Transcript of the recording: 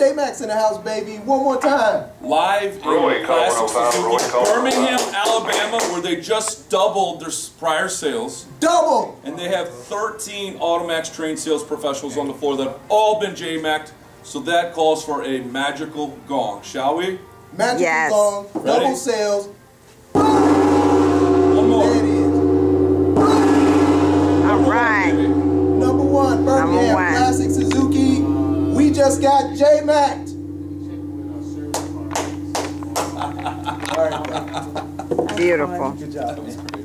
J-Mac's in the house, baby. One more time. Live in Roy, classic Colorado, Roy, Suzuki, Colorado. Birmingham, Alabama, where they just doubled their prior sales. Double. And they have 13 Automax trained sales professionals on the floor that have all been J-Mac. So that calls for a magical gong, shall we? Magical Yes. gong. Ready? Double sales. One more. There it is. All right. Just got J Max. All right, Beautiful. good job. man.